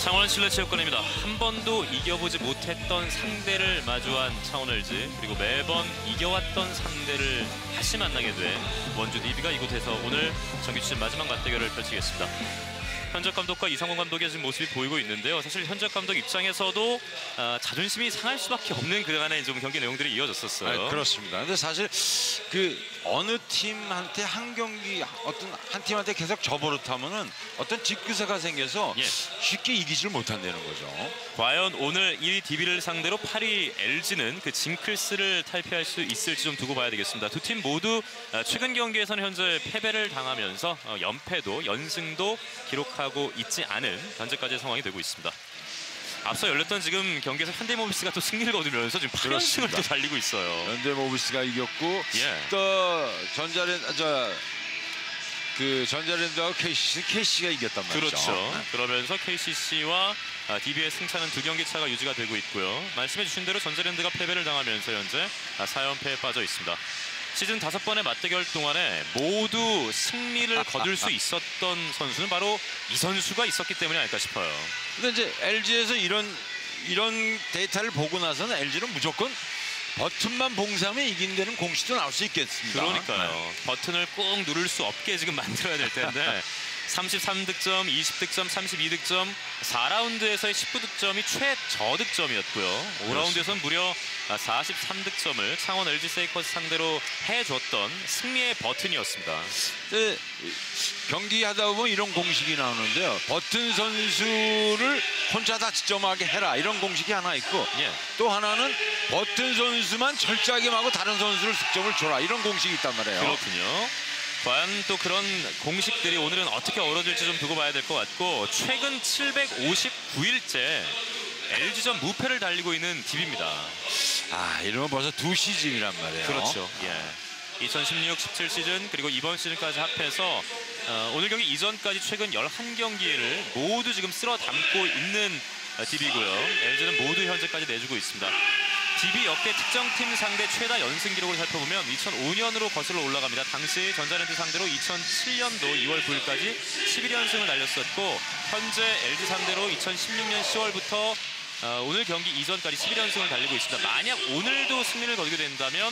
창원 실내체육관입니다. 한 번도 이겨보지 못했던 상대를 마주한 창원 LG 그리고 매번 이겨왔던 상대를 다시 만나게 된 원주 DB가 이곳에서 오늘 정규 시즌 마지막 맞대결을 펼치겠습니다. 현적 감독과 이상원 감독의 지금 모습이 보이고 있는데요. 사실 현적 감독 입장에서도 아, 자존심이 상할 수밖에 없는 그간의 좀 경기 내용들이 이어졌었어요. 아, 그렇습니다. 근데 사실 그 어느 팀한테 한 경기 어떤 한 팀한테 계속 저버릇하면은 어떤 뒷규세가 생겨서 예. 쉽게 이기지를 못한다는 거죠. 과연 오늘 1위 DB를 상대로 8위 LG는 그 징크스를 탈피할 수 있을지 좀 두고 봐야 되겠습니다. 두 팀 모두 아, 최근 경기에서는 현재 패배를 당하면서 어, 연패도 연승도 기록하고 있지 않은 현재까지의 상황이 되고 있습니다. 앞서 열렸던 지금 경기에서 현대모비스가 또 승리를 거두면서 지금 8연승을 그렇습니다. 또 달리고 있어요. 현대모비스가 이겼고 예. 또 전자랜 저 그 전자랜드하고 KCC KC가 이겼단 말이죠. 그렇죠. 그러면서 KCC와 DB의 승차는 두 경기 차가 유지가 되고 있고요. 말씀해 주신 대로 전자랜드가 패배를 당하면서 현재 4연패에 빠져 있습니다. 시즌 다섯 번의 맞대결 동안에 모두 승리를 거둘 수 있었던 선수는 바로 이 선수가 있었기 때문이 아닐까 싶어요. 근데 이제 LG에서 이런 이런 데이터를 보고 나서는 LG는 무조건 버튼만 봉사하면 이긴다는 공식도 나올 수 있겠습니다. 그러니까요. 버튼을 꼭 누를 수 없게 지금 만들어야 될 텐데 33득점, 20득점, 32득점, 4라운드에서의 19득점이 최저득점이었고요. 5라운드에서는 무려 43득점을 창원 LG 세이커스 상대로 해줬던 승리의 버튼이었습니다. 네, 경기하다 보면 이런 공식이 나오는데요. 버튼 선수를 혼자 다 득점하게 해라 이런 공식이 하나 있고 예. 또 하나는 버튼 선수만 철저하게 하고 다른 선수를 득점을 줘라 이런 공식이 있단 말이에요. 그렇군요. 과연 또 그런 공식들이 오늘은 어떻게 어우러질지 좀 두고 봐야 될 것 같고 최근 759일째 LG전 무패를 달리고 있는 DB입니다. 아 이러면 벌써 두 시즌이란 말이에요. 그렇죠. 예. 2016, 17 시즌 그리고 이번 시즌까지 합해서 어, 오늘 경기 이전까지 최근 11경기를 모두 지금 쓸어 담고 있는 어, DB고요. LG는 모두 현재까지 내주고 있습니다. DB 역대 특정팀 상대 최다 연승 기록을 살펴보면 2005년으로 거슬러 올라갑니다. 당시 전자랜드 상대로 2007년도 2월 9일까지 11연승을 날렸었고 현재 LG 상대로 2016년 10월부터 어, 오늘 경기 이전까지 11연승을 달리고 있습니다. 만약 오늘도 승리를 거두게 된다면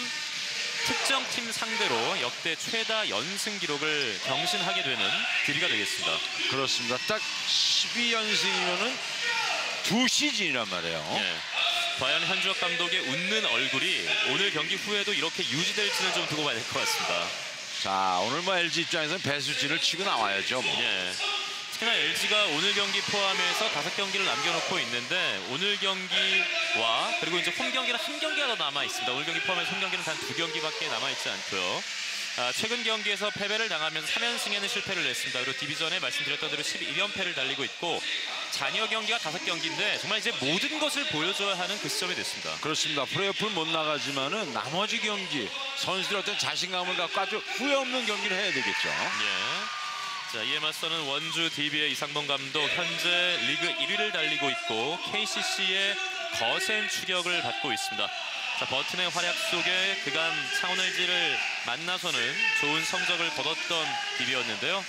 특정 팀 상대로 역대 최다 연승 기록을 경신하게 되는 DB가 되겠습니다. 그렇습니다. 딱 12연승이면은 두 시즌이란 말이에요. 예. 과연 현주혁 감독의 웃는 얼굴이 오늘 경기 후에도 이렇게 유지될지는 좀 두고 봐야 될 것 같습니다. 자 오늘 뭐 LG 입장에서는 배수진을 치고 나와야죠. 뭐. 예. 특히나 LG가 오늘 경기 포함해서 다섯 경기를 남겨놓고 있는데 오늘 경기와 그리고 이제 홈 경기는 한 경기가 더 남아 있습니다. 오늘 경기 포함해서 홈 경기는 단 두 경기밖에 남아 있지 않고요. 아, 최근 경기에서 패배를 당하면서 3연승에는 실패를 냈습니다. 그리고 디비전에 말씀드렸던 대로 11연패를 달리고 있고 잔여 경기가 다섯 경기인데 정말 이제 모든 것을 보여줘야 하는 그 시점이 됐습니다. 그렇습니다. 프레이오프는 못 나가지만은 나머지 경기 선수들 어떤 자신감을 갖고 아주 후회 없는 경기를 해야 되겠죠. 예. 자 이에 맞서는 원주 DB의 이상범 감독 현재 리그 1위를 달리고 있고 KCC의 거센 추격을 받고 있습니다. 자 버튼의 활약 속에 그간 창원 LG를 만나서는 좋은 성적을 거뒀던 DB였는데요.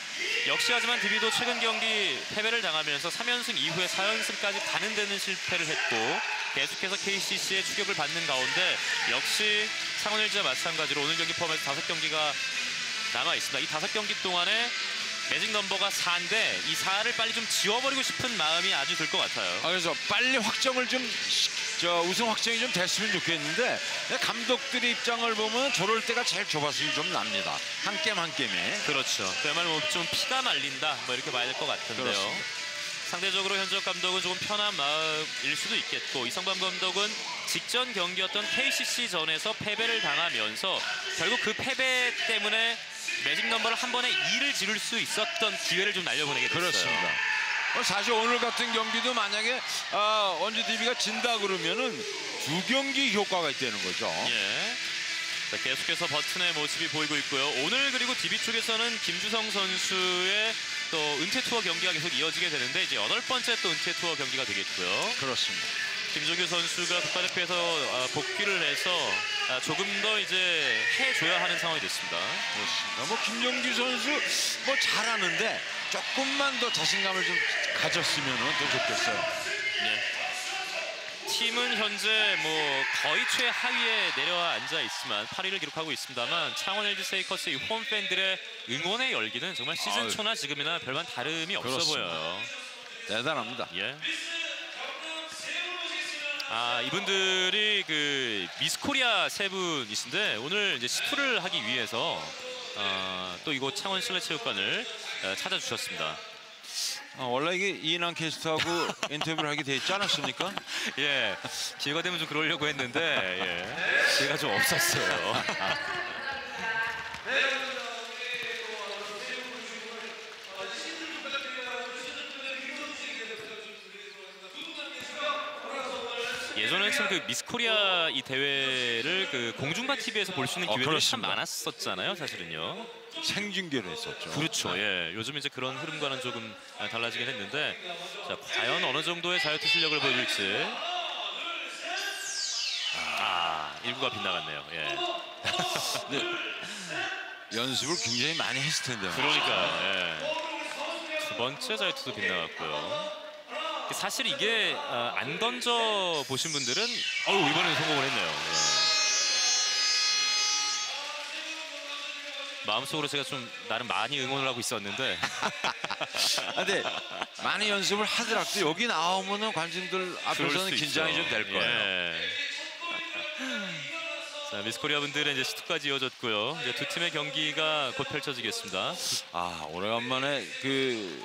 역시 하지만 DB도 최근 경기 패배를 당하면서 3연승 이후에 4연승까지 가는 데는 실패를 했고 계속해서 KCC의 추격을 받는 가운데 역시 LG와 마찬가지로 오늘 경기 포함해서 다섯 경기가 남아 있습니다. 이 다섯 경기 동안에 매직 넘버가 4인데 이 4를 빨리 좀 지워버리고 싶은 마음이 아주 들 것 같아요. 아, 그래서 빨리 확정을 좀 저 우승 확정이 좀 됐으면 좋겠는데 감독들의 입장을 보면 저럴 때가 제일 좁았음이 좀 납니다. 한 게임 한 게임에. 그렇죠. 그야말로 뭐 좀 피가 말린다 뭐 이렇게 봐야 될 것 같은데요. 그렇습니다. 상대적으로 현적 감독은 조금 편한 마음일 수도 있겠고 이성범 감독은 직전 경기였던 KCC 전에서 패배를 당하면서 결국 그 패배 때문에 매직 넘버를 한 번에 2를 지를 수 있었던 기회를 좀 날려보내게 됐어요. 그렇습니다. 어, 사실 오늘 같은 경기도 만약에 아, 원주 DB가 진다 그러면은 두 경기 효과가 있다는 거죠. 예. 자, 계속해서 버튼의 모습이 보이고 있고요. 오늘 그리고 DB 쪽에서는 김주성 선수의 또 은퇴 투어 경기가 계속 이어지게 되는데 이제 여덟 번째 또 은퇴 투어 경기가 되겠고요. 그렇습니다. 김종규 선수가 국가대표에서 아, 복귀를 해서 아, 조금 더 이제 해줘야 하는 상황이 됐습니다. 그렇습니다. 뭐 김종규 선수 뭐 잘하는데 조금만 더 자신감을 좀 가졌으면 더 좋겠어요. 네. 팀은 현재 뭐 거의 최하위에 내려앉아 있지만 8위를 기록하고 있습니다만 창원 LG 세이커스의 홈 팬들의 응원의 열기는 정말 시즌. 초나 지금이나 별반 다름이 없어 그렇습니다. 보여요. 대단합니다. 예. 아 이분들이 그 미스코리아 세 분이신데 오늘 이제 시투를 하기 위해서 아, 또 이곳 창원 실내체육관을 어, 찾아주셨습니다. 아, 원래 이게 이인환 캐스터하고 인터뷰를 하게 돼 있지 않았습니까? 예, 기회가 되면 좀 그러려고 했는데 예, 기회가 좀 없었어요. 참그 미스코리아 이 대회를 그 공중파 TV에서 볼 수 있는 어, 기회들이 참. 많았었잖아요, 사실은요. 생중계를 했었죠. 그렇죠. 예. 요즘 이제 그런 흐름과는 조금 아, 달라지긴 했는데 자, 과연 어느 정도의 자유투 실력을 보여줄지. 아, 일구가 빗나갔네요. 예. 연습을 굉장히 많이 했을 텐데. 그러니까 예. 두 번째 자유투도 빗나갔고요. 사실 이게 아, 안 던져 보신 분들은 어우 이번에는 성공을 했네요. 예. 마음속으로 제가 좀 나름 많이 응원을 하고 있었는데 아, 근데 많이 연습을 하더라도 여기 나오면은 관중들 그럴 앞에서는 수 긴장이. 좀 될 거예요. 예. 자 미스코리아 분들은 이제 시투까지 이어졌고요. 이제 두 팀의 경기가 곧 펼쳐지겠습니다. 아 오래간만에 그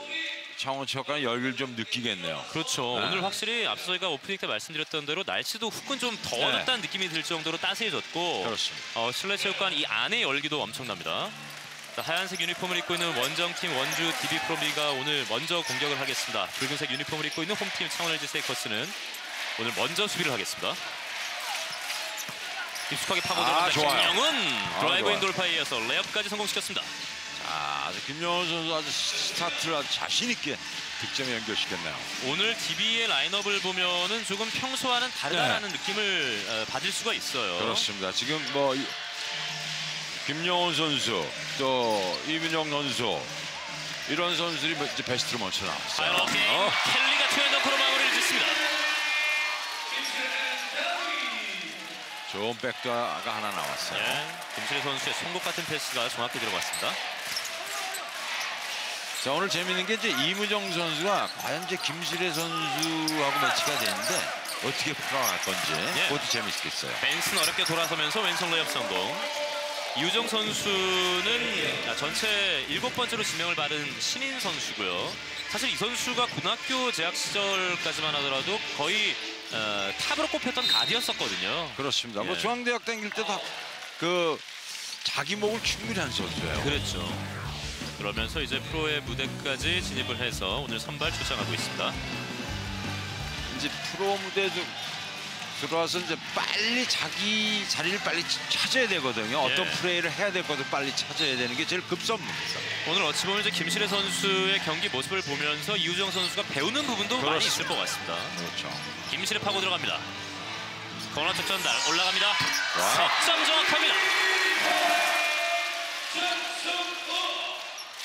창원 체육관 열기를 좀 느끼겠네요. 그렇죠. 네. 오늘 확실히 앞서 저희가 오프닝 때 말씀드렸던 대로 날씨도 훅은 좀 더워졌다는 느낌이 들 정도로 따스해졌고 그렇습니다. 어, 실내 체육관 이 안의 열기도 엄청납니다. 자, 하얀색 유니폼을 입고 있는 원정팀 원주 DB 프로미가 오늘 먼저 공격을 하겠습니다. 붉은색 유니폼을 입고 있는 홈팀 창원 LG 세이커스는 오늘 먼저 수비를 하겠습니다. 깊숙하게 파고 아. 김영훈 drive-in 좋아요. 돌파에 이어서 레이업까지 성공시켰습니다. 자, 아주 김영훈 선수 아주 스타트를 아주 자신 있게 득점에 연결시켰네요. 오늘 DB의 라인업을 보면은 조금 평소와는 다르다라는 느낌을 어, 받을 수가 있어요. 네. 그렇습니다. 지금 뭐 이- 김영훈 선수 또 이민영 선수 이런 선수들이 이제 베스트로 먼저 나왔어요. 게임 어, 켈리가 투앤더크로 마무리를 짓습니다. 좋은 백도가 하나 나왔어요. 예, 김실의 선수의 송곳 같은 패스가 정확히 들어갔습니다. 자 오늘 재밌는 게 이제 이무정 선수가 과연 이제 김실애 선수하고 매치가 되는데 어떻게 풀어갈 건지 예. 그것도 재밌겠어요. 벤슨 어렵게 돌아서면서 왼손 레이업 성공. 이우정 선수는 아, 전체 일곱 번째로 지명을 받은 신인 선수고요. 사실 이 선수가 고등학교 재학 시절까지만 하더라도 거의 어, top으로 꼽혔던 가드였었거든요. 그렇습니다. 뭐 예. 중앙대학 다닐 때도 그 자기 몫을 충분히 한 선수예요. 그렇죠. 그러면서 이제 프로의 무대까지 진입을 해서 오늘 선발 출장하고 있습니다. 이제 프로 무대도 들어와서 이제 빨리 자기 자리를 빨리 찾아야 되거든요. 어떤 예. 플레이를 해야 될 것을 빨리 찾아야 되는 게 제일 급선무입니다. 오늘 어찌 보면 이제 김실애 선수의 경기 모습을 보면서 이우정 선수가 배우는 부분도 많이 그렇습니다. 있을 것 같습니다. 그렇죠. 김실애 파고 들어갑니다. 코너쪽 전달 올라갑니다. 와. 석점 정확합니다.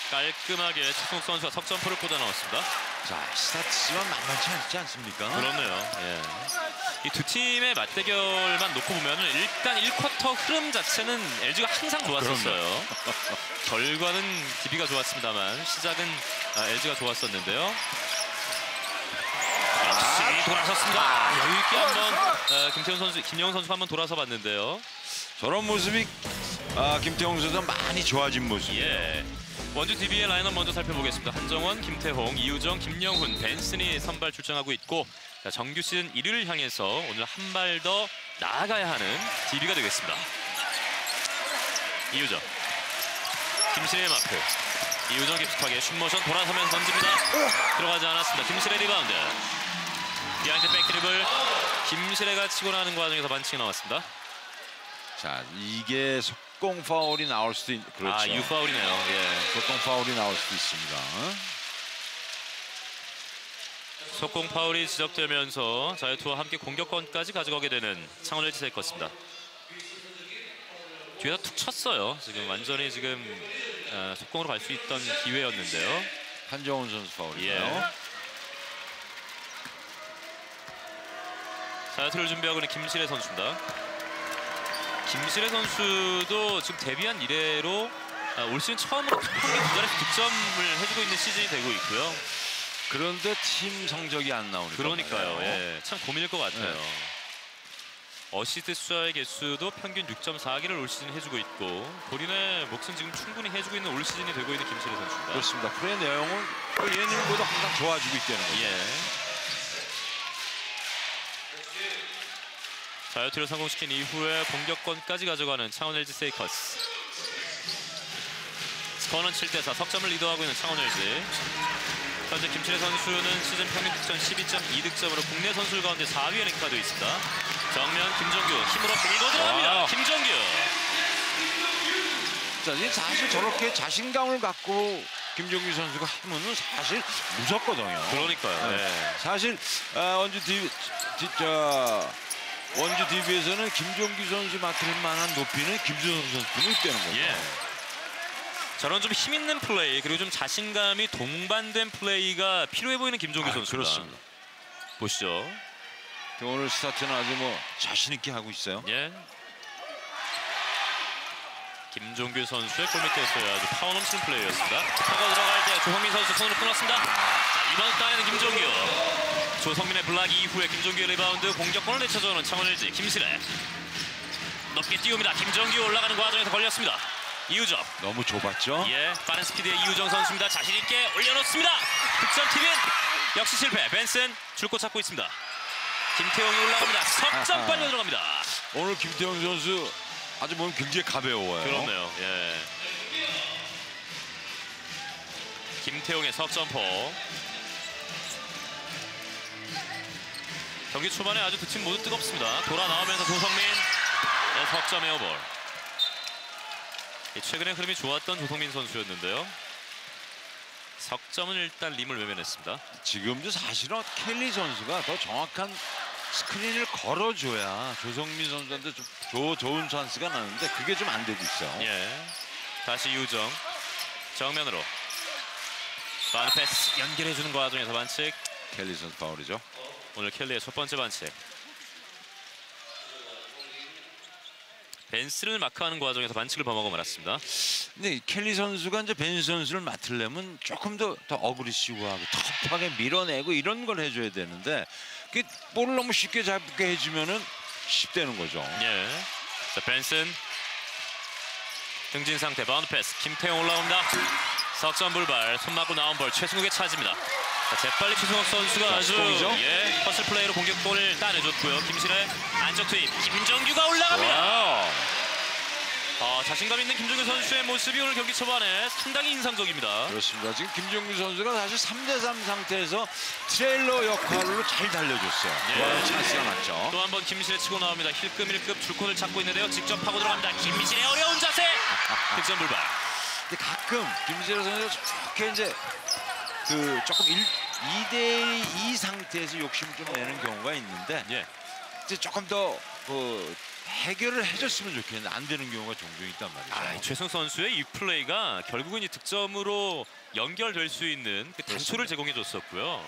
깔끔하게 최승욱 선수가 석점포를 꽂아 넣었습니다. 자 스타트지만 만만치 않지 않습니까? 그렇네요. 예. 이 두 팀의 맞대결만 놓고 보면 일단 1쿼터 흐름 자체는 LG가 항상 좋았었어요. 결과는 DB가 좋았습니다만 시작은 LG가 좋았었는데요. 역시 돌아섰습니다. 여유 있게 한번 어, 김태훈 선수, 김영훈 선수가 한번 돌아서 봤는데요. 저런 모습이 아, 김태형 선수가 많이 좋아진 모습. 예. 원주 DB의 라인업 먼저 살펴보겠습니다. 한정원, 김태홍, 이우정, 김영훈, 벤슨이 선발 출장하고 있고 자, 정규 시즌 1위를 향해서 오늘 한 발 더 나아가야 하는 DB가 되겠습니다. 이우정, 김시래 마크, 이우정 깊숙하게 슛모션 돌아서면서 던집니다. 들어가지 않았습니다. 김시래 리바운드. 비하인드 백드리블 김시래가 치고 나는 과정에서 반칙이 나왔습니다. 자 이게 속 공 파울이 나올 수도 있, 그렇죠. 아, 유파울이네요. 예. 속공 파울이 나올 수도 있습니다. 어? 속공 파울이 지적되면서 자유투와 함께 공격권까지 가져가게 되는 창원 LG 세이커스입니다. 뒤에다 툭 쳤어요. 지금 완전히 지금 어, 속공으로 갈 수 있던 기회였는데요. 한정훈 선수 파울이에요. 예. 자유투를 준비하고 있는 김시래 선수입니다. 김시래 선수도 지금 데뷔한 이래로 아, 올 시즌 처음으로 평균 두 자릿수 득점을 해주고 있는 시즌이 되고 있고요. 그런데 팀 성적이 안 나오니까. 그러니까요. 예, 참 고민일 것 같아요. 네. 어시스트 숫자의 개수도 평균 6.4개를 올 시즌 해주고 있고 본인의 몫은 지금 충분히 해주고 있는 올 시즌이 되고 있는 김시래 선수입니다. 그렇습니다. 플레이 내용은 또 예년보다 항상 좋아지고 있다는 거죠. 예. 자유투를 성공시킨 이후에 공격권까지 가져가는 창원 LG 세이커스. 스코어는 7대4 석점을 리드하고 있는 창원 LG. 현재 김칠혜 선수는 시즌 평균 득점 12.2득점으로 국내 선수들 가운데 4위에 랭크가 되어 있습니다. 정면 김정규 힘으로 밀고 들어갑니다. 와. 김정규. 자, 이제 사실 저렇게 자신감을 갖고 김정규 선수가 하면은 사실 무섭거든요. 그러니까요. 네. 네. 사실 아, 원주 디, 디, 저, 원주 DB에서는 김종규 선수 맡을 만한 높이는 김준성 선수는 있다는 거죠. 예. 저런 좀 힘 있는 플레이 그리고 좀 자신감이 동반된 플레이가 필요해 보이는 김종규 아, 선수입니다. 그렇습니다. 보시죠. 오늘 스타트는 아주 뭐 자신 있게 하고 있어요. 예. 김종규 선수의 골 밑에서의 아주 파워 넘치는 플레이였습니다. 타고 들어갈 때 조성민 선수 손으로 끊었습니다. 자, 이번 따내는 김종규. 조성민의 블락 이후에 김종규의 리바운드 공격권을 내쳐주는 창원 LG 김시래. 높게 띄웁니다. 김종규 올라가는 과정에서 걸렸습니다. 이우정. 너무 좁았죠? 예, 빠른 스피드의 이우정 선수입니다. 자신 있게 올려놓습니다. 득점 팀은 역시 실패. 벤슨 줄 곳 찾고 있습니다. 김태홍이 올라갑니다. 석점 빨려 들어갑니다. 오늘 김태홍 선수 아주 몸 굉장히 가벼워요. 그렇네요. 예. 김태용의 석점포. 경기 초반에 아주 두 팀 모두 뜨겁습니다. 돌아 나오면서 조성민 네, 석점 에어볼. 이 최근에 흐름이 좋았던 조성민 선수였는데요. 석점은 일단 림을 외면했습니다. 지금도 사실은 켈리 선수가 더 정확한 스크린을 걸어줘야 조성민 선수한테 좀 조- 좋은 찬스가 나는데 그게 좀 안 되고 있어요. 예. 다시 유정 정면으로 바드 패스 연결해주는 과정에서 반칙. 켈리 선수 파울이죠. 오늘 켈리의 첫 번째 반칙. 벤스를 마크하는 과정에서 반칙을 범하고 말았습니다. 근데 이 켈리 선수가 이제 벤 선수를 맡으려면 조금 더, 더 어그리시브하고 터프하게 밀어내고 이런 걸 해줘야 되는데 그 볼을 너무 쉽게 잡게 해주면은 쉽다는 거죠. 예. 자, 벤슨 등진 상태 바운드 패스 김태홍 올라옵니다. 석점 불발 손 맞고 나온 볼 최승욱의 차지입니다. 자, 재빨리 최승욱 선수가 자, 아주 스포이죠? 예 hustle play로 공격권을 따내줬고요. 김시래 안쪽 투입 김종규가 올라갑니다. 와우. 어, 자신감 있는 김종규 선수의 모습이 오늘 경기 초반에 상당히 인상적입니다. 그렇습니다. 지금 김종규 선수가 사실 3대3 상태에서 트레일러 역할로 잘 달려줬어요. 예. 좋아요. 찬스가 났죠. 또 한 번 김시래 치고 나옵니다. 힐끔 힐끔 줄 곳을 찾고 있는데요. 직접 파고 들어갑니다. 김시래 어려운 자세. 득점 불발. 근데 가끔 김시래 선수가 저렇게 이제 그 조금 1, 2대2 상태에서 욕심을 좀 내는 경우가 있는데 예. 이제 조금 더그 해결을 해줬으면 좋겠는데 안 되는 경우가 종종 있단 말이죠. 아, 이 최승욱 선수의 이 플레이가 결국은 이 득점으로 연결될 수 있는 그 단초를 제공해 줬었고요.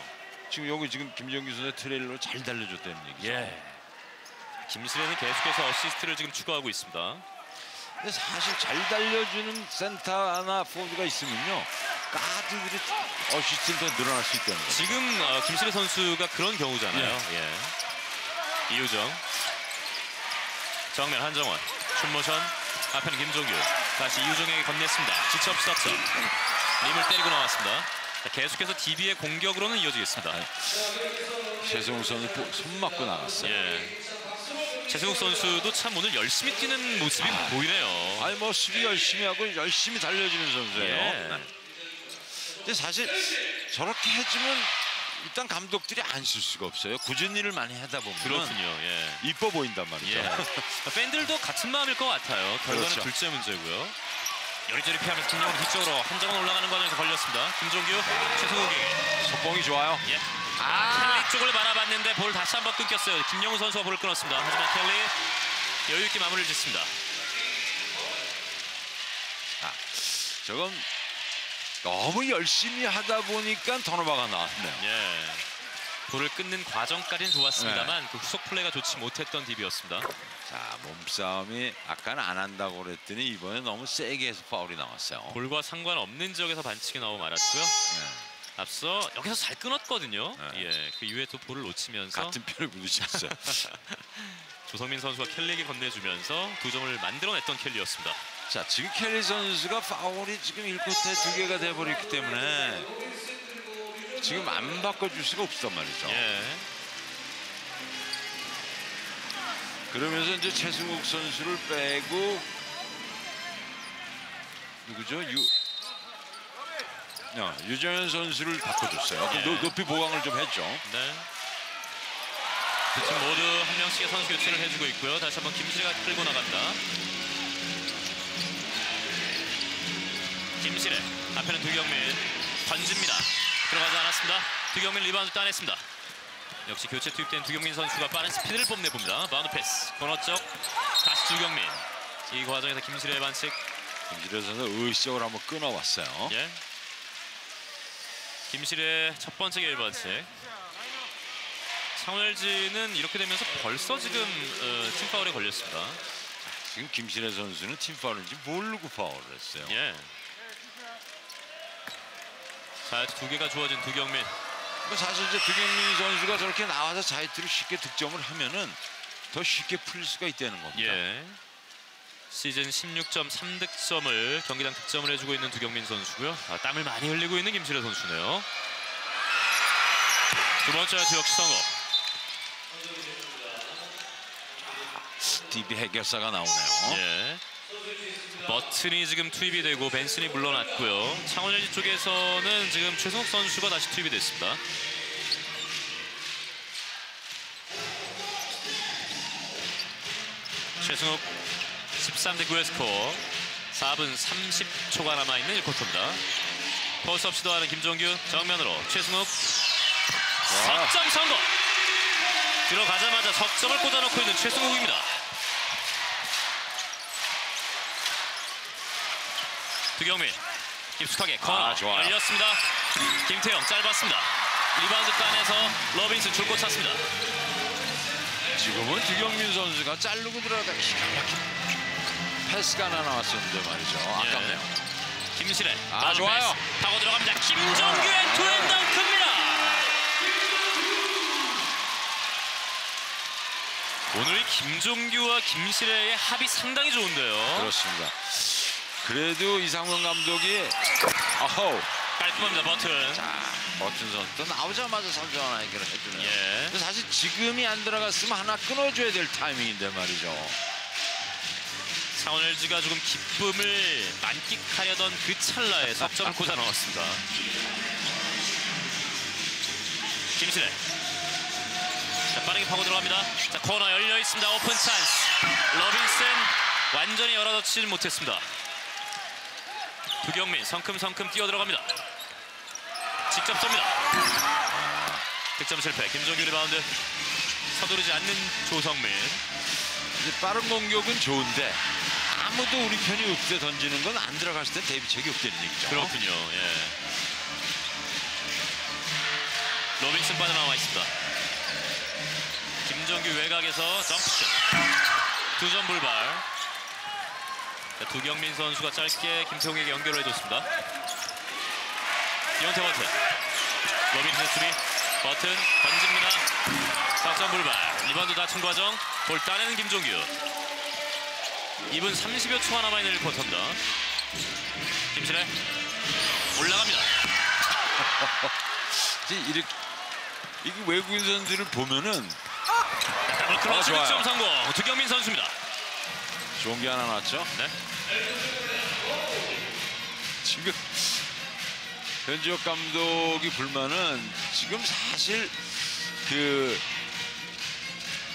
지금 여기 지금 김종규 선수의 트레일러로 잘 달려줬다는 얘기죠. 예. 김시래는 계속해서 어시스트를 지금 추가하고 있습니다. 근데 사실 잘 달려주는 센터나 포워드가 있으면요 가드들이 어시스트가 더 늘어날 수 있다는 거죠. 지금 어, 김시래 선수가 그런 경우잖아요. 예. 이우정. 정면 한정원. 슛모션. 앞에는 김종규. 다시 이우정에게 건넸습니다. 지첩 석점. 림을 때리고 나왔습니다. 자, 계속해서 DB의 공격으로는 이어지겠습니다. 최승우 선수 보- 손 맞고 나갔어요. 예. 최승욱 선수도 참 오늘 열심히 뛰는 모습이 보이네요. 아니 뭐 수비 열심히 하고 열심히 달려주는 선수예요. 예. 근데 사실 저렇게 해주면 일단 감독들이 안 쓸 수가 없어요. 굳은 일을 많이 하다 보면 그렇군요. 예. 이뻐 보인단 말이죠. 예. 팬들도 같은 마음일 것 같아요. 결과는 그렇죠. 둘째 문제고요. 요리조리 피하면서 김영훈 뒤쪽으로 한정은 올라가는 과정에서 걸렸습니다. 김종규, 최승욱에게 속공이 좋아요. 예. 아, 켈리 쪽을 바라봤는데 볼 다시 한번 끊겼어요. 김영우 선수가 볼을 끊었습니다. 하지만 켈리 여유 있게 마무리를 짓습니다. 저건 너무 열심히 하다 보니까 턴오버가 나왔네요. 예. 볼을 끊는 과정까지는 좋았습니다만 그 후속 플레이가 좋지 못했던 DB였습니다. 자 몸싸움이 아까는 안 한다고 그랬더니 이번에 너무 세게 해서 파울이 나왔어요. 볼과 상관없는 지역에서 반칙이 나오고 말았고요. 네. 앞서 여기서 잘 끊었거든요. 네. 예, 그 이후에 또 볼을 놓치면서 같은 편을 부딪혔어요. 조성민 선수가 켈리에게 건네주면서 두 점을 만들어냈던 켈리였습니다. 자 지금 켈리 선수가 파울이 지금 1쿼터에 두 개가 돼버렸기 때문에 지금 안 바꿔줄 수가 없단 말이죠. 예, 그러면서 이제 최승욱 선수를 빼고 누구죠? 유 어, 유정현 선수를 바꿔줬어요. 예. 노- 높이 보강을 좀 했죠. 네. 두팀 모두 한 명씩의 선수 교체를 해주고 있고요. 다시 한번 김실애가 끌고 나간다. 김시래 앞에는 두경민 던집니다. 들어가지 않았습니다. 두경민 리바운드 따냈습니다. 역시 교체 투입된 두경민 선수가 빠른 스피드를 뽐내봅니다. 바운드 패스 코너 쪽 다시 두경민 이 과정에서 김시래의 반칙 김시래 선수 의식적으로 한번 끊어왔어요. 예. 김시래 첫 번째 개인 반칙. 창원LG는 이렇게 되면서 벌써 지금 어, 팀 파울에 걸렸습니다. 지금 김신혜 선수는 팀 파울인지 모르고 파울을 했어요. 예. 자, 두 개가 주어진 두경민. 뭐 사실 이제 두경민 선수가 저렇게 나와서 자유투를 쉽게 득점을 하면은 더 쉽게 풀릴 수가 있다는 겁니다. 예. 시즌 16.3득점을 경기당 득점을 해주고 있는 두경민 선수고요. 아, 땀을 많이 흘리고 있는 김실애 선수네요. 두 번째 아트 역시 성공. DB 해결사가 나오네요. 예. 버튼이 지금 투입이 되고 벤슨이 물러났고요. 창원LG 쪽에서는 지금 최승욱 선수가 다시 투입이 됐습니다. 최승욱 13대 9의 스코어 4분 30초가 남아있는 1쿼터입니다. 포스업 시도하는 김종규 정면으로 최승욱 석점 성공 들어가자마자 석점을 꽂아놓고 있는 최승욱입니다. 두경민 깊숙하게 코너 아, 좋아요. 열렸습니다. 김태홍 짧았습니다. 리바운드 따내서 로빈슨 줄 곳 찾습니다. 지금은 두경민 선수가 자르고 들어가다 기가 막힌 패스가 하나 나왔었는데 말이죠. 아깝네요. 김시래 아, 빠른 좋아요. 패스 타고 들어갑니다. 김종규의 two-hand 덩크입니다. 오늘 김종규와 김실애의 합이 상당히 좋은데요. 그렇습니다. 그래도 이상문 감독이 아호 깔끔합니다. 버튼. 자 버튼 선수도 나오자마자 선수 하나 해결을 해주네요. 예. 사실 지금이 안 들어갔으면 하나 끊어줘야 될 타이밍인데 말이죠. 창원 LG가 조금 기쁨을 만끽하려던 그 찰나에 석점을 꽂아 넣었습니다. 김시래. 자, 빠르게 파고 들어갑니다. 자, 코너 열려 있습니다. 오픈 찬스. 로빈슨 완전히 열어놓지는 못했습니다. 두경민 성큼성큼 뛰어 들어갑니다. 직접 쏩니다. 득점 실패. 김종규 리바운드. 서두르지 않는 조성민. 이제 빠른 공격은 좋은데 아무도 우리 편이 때 던지는 건 안 들어갔을 때 대비책이 없다는 얘기죠. 그렇군요. 예. 로빈슨 빠져나와 있습니다. 김종규 외곽에서 점프슛. 두 점 불발. 자, 두경민 선수가 짧게 김태홍에게 연결을 해줬습니다. 디온테 버튼. 로빈슨 수비. 버튼 던집니다. 석점 불발. 리바운드 다친 과정. 볼 따내는 김종규. 2분 30여 초가 남아있는 1쿼터입니다. 김시래 올라갑니다. 이렇게 이게 외국인 선수를 보면은 더블 아, 좋아요. 득점 성공. 두경민 선수입니다. 좋은 게 하나 나왔죠. 네. 지금 현주엽 감독이 불만은 지금 사실 그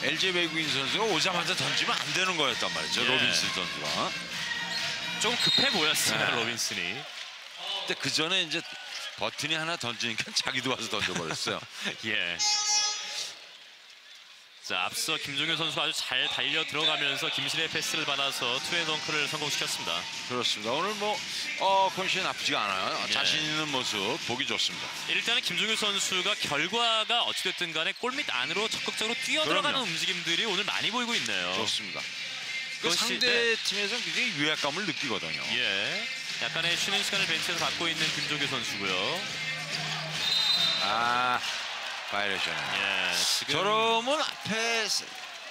LG 외국인 선수가 오자마자 던지면 안 되는 거였단 말이죠. 예. 로빈슨 선수가. 좀 급해 보였습니다. 네. 로빈슨이. 근데 그 전에 이제 버튼이 하나 던지니까 자기도 와서 던져버렸어요. 예. 자 앞서 김종현 선수 아주 잘 달려 들어가면서 김실의 패스를 받아서 투의 덩크를 성공시켰습니다. 그렇습니다. 오늘 뭐 어, 컨디션 나쁘지가 않아요. 예. 자신 있는 모습 보기 좋습니다. 일단은 김종현 선수가 결과가 어찌됐든 간에 골밑 안으로 적극적으로 뛰어들어가는 그럼요. 움직임들이 오늘 많이 보이고 있네요. 좋습니다. 그 상대 팀에서는 굉장히 위압감을 느끼거든요. 예. 약간의 쉬는 시간을 벤치에서 받고 있는 김종규 선수고요. 아, 바이얼레이션. 예. 지금 저러면 앞에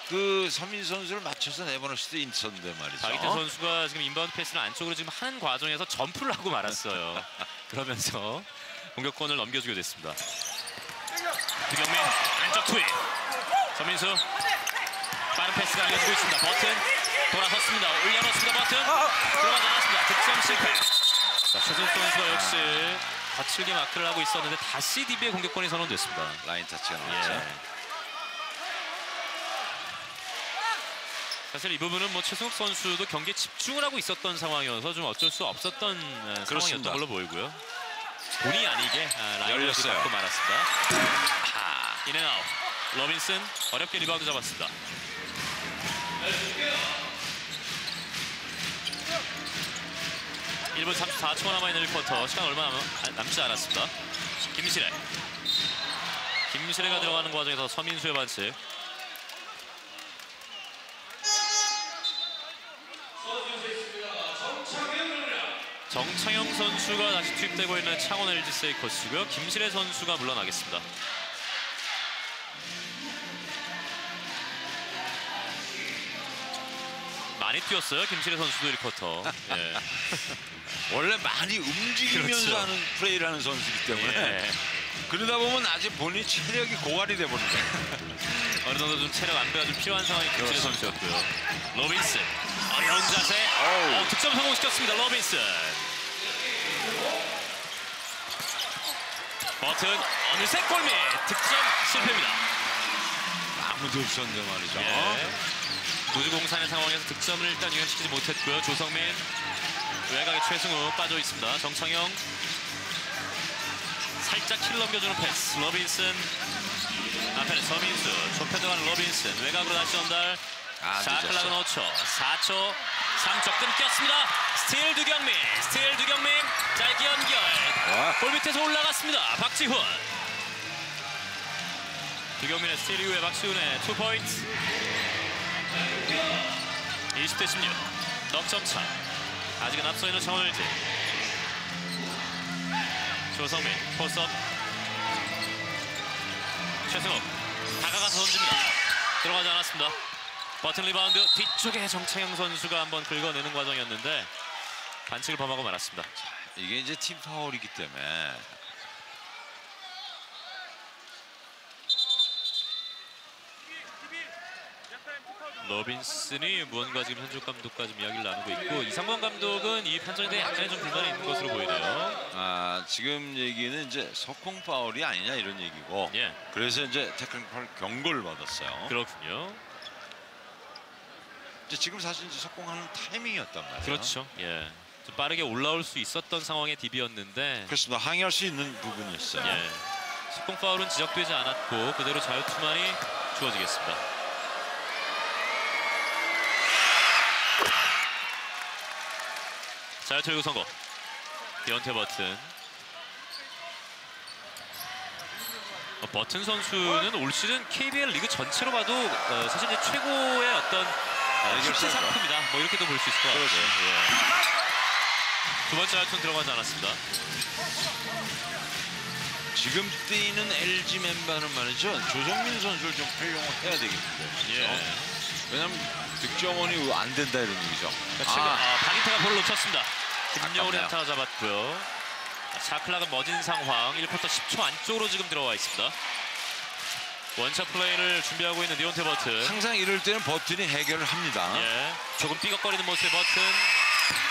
그 서민수 선수를 맞춰서 내보낼 수도 있었는데 말이죠. 박이태 선수가 지금 inbound 패스를 안쪽으로 지금 하는 과정에서 점프를 하고 말았어요. 그러면서 공격권을 넘겨주게 됐습니다. 김경민 안쪽 투입. 서민수 빠른 패스가 알려주고 있습니다. 버튼 돌아섰습니다. 올려놓습니다. 버튼 들어가지 않았습니다. 득점 실패. 자, 최준 선수가 역시 거칠게 마크를 하고 있었는데 다시 DB의 공격권이 선언됐습니다. 라인 터치가 나왔죠. 예. 사실 이 부분은 뭐 최승욱 선수도 경기에 집중을 하고 있었던 상황이어서 좀 어쩔 수 없었던 어, 상황이었던 그렇습니다. 걸로 보이고요. 본의 아니게 아, 라인을. 받고 말았습니다. 아, in and out. 로빈슨 어렵게 리바운드 잡았습니다. (1분 34초) 남아있는 1쿼터 시간 얼마 남, 아, 남지 않았습니다 김시래 김시래가 들어가는 과정에서 서민수의 반칙 정창영 선수가 다시 투입되고 있는 창원 LG 세이커스고요. 김실애 선수가 물러나겠습니다. 뛰었어요. 김실애 선수도 1쿼터. 예. 원래 많이 움직이면서 그렇죠. 하는 플레이를 하는 선수이기 때문에 예. 그러다 보면 나중에 본인 체력이 고갈이 돼버린다. 어느 정도 좀 체력 안배가 좀 필요한 상황이 그렇습니다. 선수였고요. 로빈슨 어려운 자세 어우. 어, 득점 성공시켰습니다. 로빈슨 버튼 어느새 골밑 득점 실패입니다. 아무도 없었는데 말이죠. 예. 도주공사의 상황에서 득점을 일단 연결시키지 못했고요. 조성민 외곽에 최승욱 빠져 있습니다. 정창영 살짝 키를 넘겨주는 패스. 로빈슨 앞에는 서민수 좁혀 들어가는 로빈슨 외곽으로 다시 전달. 아, shot clock은 늦었어. 5초 4초 3초 끊겼습니다. 스틸 두경민 스틸 두경민 짧게 연결 와. 골 밑에서 올라갔습니다. 박지훈 두경민의 스틸 이후에 박지훈의 two point 20대 16 넉점 차. 아직은 앞서 있는 LG 조성민 post up. 최승욱 다가가서 던집니다. 들어가지 않았습니다. 버튼 리바운드 뒤쪽에 정창영 선수가 한번 긁어내는 과정이었는데 반칙을 범하고 말았습니다. 이게 이제 팀 파울이기 때문에 로빈슨이 무언가 지금 현주엽 감독과 좀 이야기를 나누고 있고 이상범 감독은 이 판정에 대해 약간의 좀 불만이 있는 것으로 보이네요 아, 지금 얘기는 이제 석공 파울이 아니냐 이런 얘기고 예 그래서 이제 테크닉 파울 경고를 받았어요. 그렇군요 이제 지금 사실 이제 석공하는 타이밍이었단 말이에요. 그렇죠 예. 좀 빠르게 올라올 수 있었던 상황의 DB였는데 그렇습니다. 항의할 수 있는 부분이었어요. 예. 속공 파울은 지적되지 않았고 그대로 자유투만이 주어지겠습니다. 자유투 일구 성공. 디언테 버튼. 어, 버튼 선수는 올 시즌 KBL 리그 전체로 봐도 어, 사실 이제 최고의 어떤 어, 10세 선수. 상품이다. 뭐 이렇게도 볼 수 있을 것 같아요. 그렇죠. 예. 두 번째 자유투는 들어가지 않았습니다. 지금 뛰는 LG 멤버는 말이죠. 조성민 선수를 좀 활용을 해야 되겠는데. 예. 왜냐면 득점원이 안 된다 이런 얘기죠. 지금 아, 아, 박인태가 볼을 놓쳤습니다. 아깝네요. 안타가 잡았고요. 샤클락은 멋진 상황. 1쿼터 10초 안쪽으로 지금 들어와 있습니다. 원샷 플레이를 준비하고 있는 디온테 버튼. 항상 이럴 때는 버튼이 해결을 합니다. 예, 조금 삐걱거리는 모습의 버튼.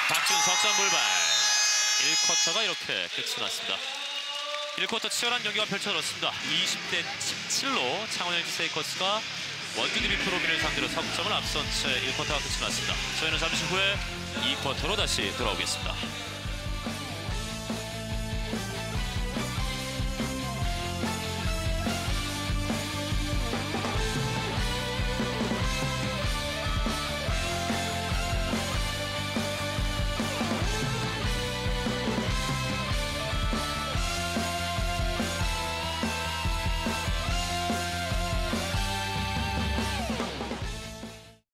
박지훈 석점 불발. 1쿼터가 이렇게 끝이 났습니다. 1쿼터 치열한 경기가 펼쳐졌습니다. 20대 17로 창원 LG 세이커스가 원투디비 프로비를 상대로 석점을 앞선 채 1쿼터가 끝이 났습니다. 저희는 잠시 후에 2쿼터로 다시 돌아오겠습니다.